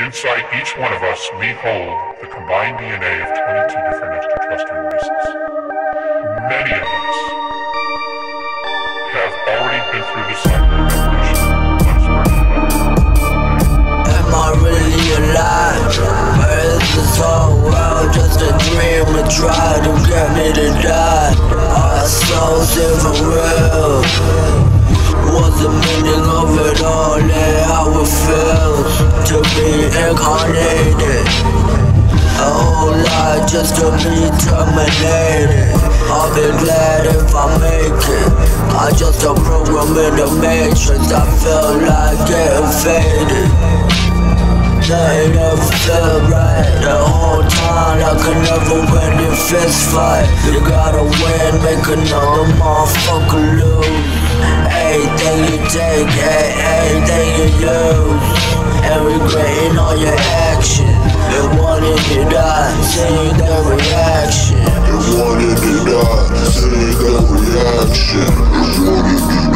Inside each one of us, we hold the combined DNA of 22 different extraterrestrial races. Many of us have already been through the cycle of. Am I really alive? Or is this whole world just a dream to try to get me to die? Our souls even real? What's the meaning of it all it feels to be incarnated? Oh, a whole lot just to be terminated. I'll be glad if I make it. I just a program in the matrix. I feel like getting faded. Nothing ever felt right The whole time I could never win the fist fight You gotta win, make another motherfucker lose Everything you take, everything use And regretting all your action And wanted to die, seeing the reaction. And wanting to die, seeing the reaction. And wanting to die